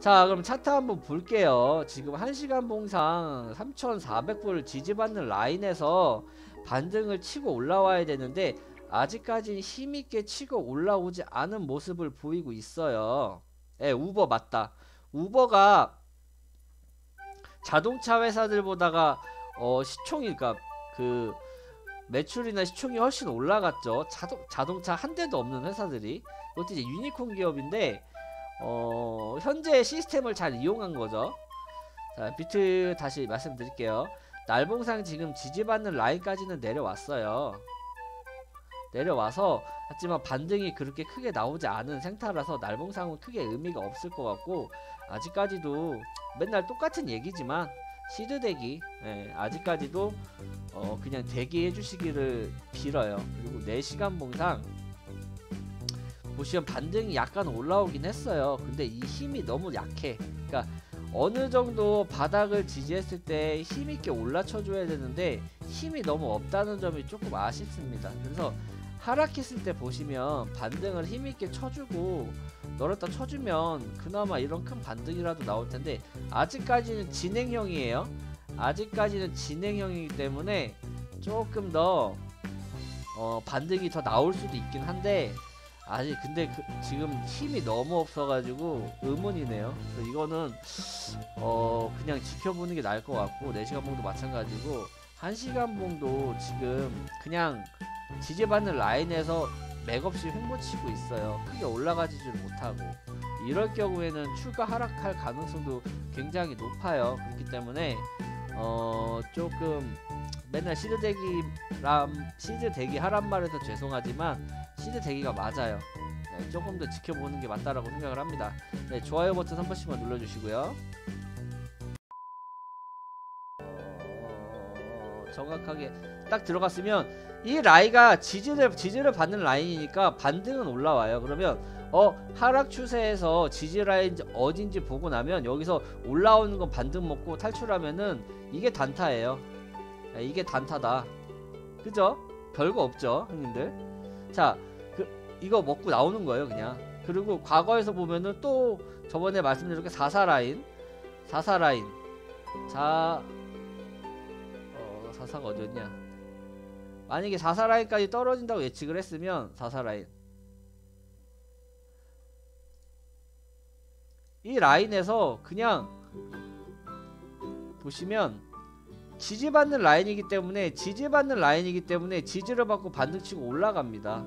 자 그럼 차트 한번 볼게요. 지금 1시간 봉상 3400불 지지받는 라인에서 반등을 치고 올라와야 되는데 아직까지는 힘있게 치고 올라오지 않은 모습을 보이고 있어요. 예 우버 맞다. 우버가 자동차 회사들보다가 어 시총이 그러니까 그 매출이나 시총이 훨씬 올라갔죠. 자동, 자동차 한 대도 없는 회사들이. 이것도 유니콘 기업인데 어, 현재 시스템을 잘 이용한 거죠. 자, 비트 다시 말씀드릴게요. 날봉상 지금 지지받는 라인까지는 내려왔어요. 내려와서 하지만 반등이 그렇게 크게 나오지 않은 상태라서 날봉상은 크게 의미가 없을 것 같고 아직까지도 맨날 똑같은 얘기지만 시드 대기 예, 아직까지도 어, 그냥 대기해 주시기를 빌어요. 그리고 4시간 봉상 보시면 반등이 약간 올라오긴 했어요. 근데 이 힘이 너무 약해. 그러니까 어느 정도 바닥을 지지했을 때 힘있게 올라쳐줘야 되는데 힘이 너무 없다는 점이 조금 아쉽습니다. 그래서 하락했을 때 보시면 반등을 힘있게 쳐주고 널었다 쳐주면 그나마 이런 큰 반등이라도 나올 텐데 아직까지는 진행형이에요. 아직까지는 진행형이기 때문에 조금 더 어, 반등이 더 나올 수도 있긴 한데 아니 근데 그, 지금 힘이 너무 없어가지고 의문이네요. 그래서 이거는 어 그냥 지켜보는 게 나을 것 같고 4시간 봉도 마찬가지고 1시간 봉도 지금 그냥 지지받는 라인에서 맥없이 횡보치고 있어요. 크게 올라가지를 못하고 이럴 경우에는 추가 하락할 가능성도 굉장히 높아요. 그렇기 때문에 어 조금 맨날 시드 대기람 시드 대기 하란 말해서 죄송하지만 시드 대기가 맞아요. 네, 조금 더 지켜보는 게 맞다라고 생각을 합니다. 네, 좋아요 버튼 한 번씩만 눌러주시고요. 어, 정확하게 딱 들어갔으면 이 라이가 지지를 지지를 받는 라인이니까 반등은 올라와요. 그러면 어 하락 추세에서 지지 라인 어딘지 보고 나면 여기서 올라오는 건 반등 먹고 탈출하면은 이게 단타예요. 네, 이게 단타다. 그죠? 별거 없죠, 형님들. 자, 이거 먹고 나오는 거예요 그냥 그리고 과거에서 보면은 또 저번에 말씀드린 게 4사 라인 4사 라인 자 어, 4사가 어디였냐 만약에 4사 라인까지 떨어진다고 예측을 했으면 4사 라인 이 라인에서 그냥 보시면 지지받는 라인이기 때문에 지지받는 라인이기 때문에 지지를 받고 반등치고 올라갑니다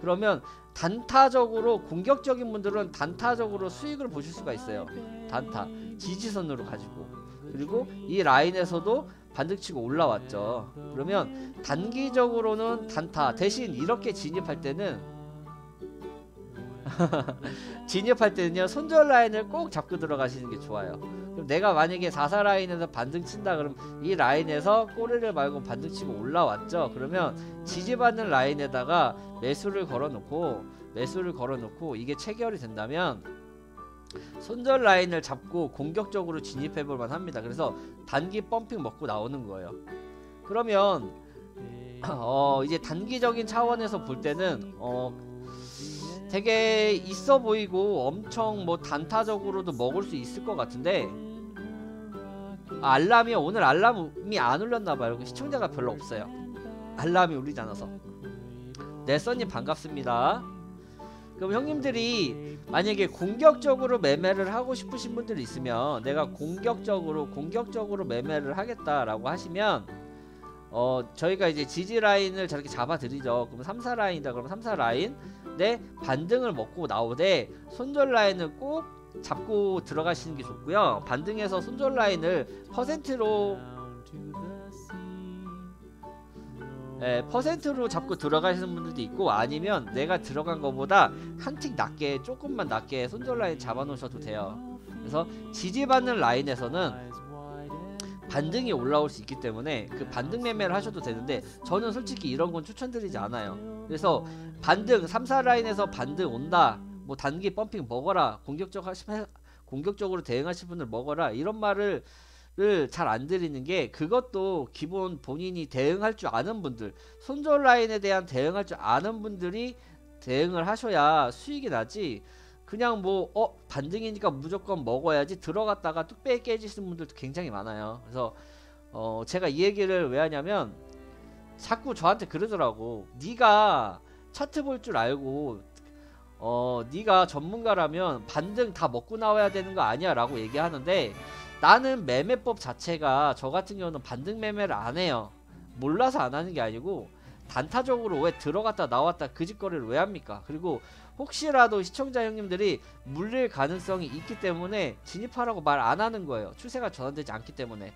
그러면 단타적으로 공격적인 분들은 단타적으로 수익을 보실 수가 있어요. 단타 지지선으로 가지고 그리고 이 라인에서도 반등치고 올라왔죠. 그러면 단기적으로는 단타 대신 이렇게 진입할 때는 진입할 때는요 손절 라인을 꼭 잡고 들어가시는 게 좋아요. 그럼 내가 만약에 4사 라인에서 반등 친다 그럼 이 라인에서 꼬리를 말고 반등 치고 올라왔죠. 그러면 지지받는 라인에다가 매수를 걸어 놓고 매수를 걸어 놓고 이게 체결이 된다면 손절 라인을 잡고 공격적으로 진입해 볼 만 합니다. 그래서 단기 펌핑 먹고 나오는 거예요. 그러면 어 이제 단기적인 차원에서 볼 때는 어 되게 있어 보이고 엄청 뭐 단타적으로도 먹을 수 있을 것 같은데 아, 알람이 오늘 알람이 안 울렸나봐요. 시청자가 별로 없어요. 알람이 울리지 않아서. 네 써님 반갑습니다. 그럼 형님들이 만약에 공격적으로 매매를 하고 싶으신 분들이 있으면 내가 공격적으로 공격적으로 매매를 하겠다라고 하시면 어 저희가 이제 지지 라인을 저렇게 잡아 드리죠. 그럼 3사 라인이다. 그러면 3사 라인. 내 반등을 먹고 나오되 손절 라인을 꼭 잡고 들어가시는 게 좋고요. 반등해서 손절 라인을 퍼센트로 예, 퍼센트로 잡고 들어가시는 분들도 있고 아니면 내가 들어간 것보다 한 틱 낮게 조금만 낮게 손절 라인 잡아 놓으셔도 돼요. 그래서 지지받는 라인에서는 반등이 올라올 수 있기 때문에 그 반등 매매를 하셔도 되는데 저는 솔직히 이런 건 추천드리지 않아요. 그래서 반등 3, 4 라인에서 반등 온다 뭐 단기 펌핑 먹어라 공격적 하시 공격적으로 대응하실 분들 먹어라 이런 말을 잘 안 드리는 게 그것도 기본 본인이 대응할 줄 아는 분들 손절 라인에 대한 대응할 줄 아는 분들이 대응을 하셔야 수익이 나지 그냥 뭐 어 반등이니까 무조건 먹어야지 들어갔다가 뚝배기 깨지시는 분들도 굉장히 많아요. 그래서 어 제가 이 얘기를 왜 하냐면 자꾸 저한테 그러더라고. 네가 차트 볼 줄 알고 어 네가 전문가라면 반등 다 먹고 나와야 되는 거 아니야 라고 얘기하는데 나는 매매법 자체가 저 같은 경우는 반등 매매를 안 해요. 몰라서 안 하는 게 아니고 단타적으로 왜 들어갔다 나왔다 그 짓거리를 왜 합니까? 그리고 혹시라도 시청자 형님들이 물릴 가능성이 있기 때문에 진입하라고 말 안 하는 거예요. 추세가 전환되지 않기 때문에.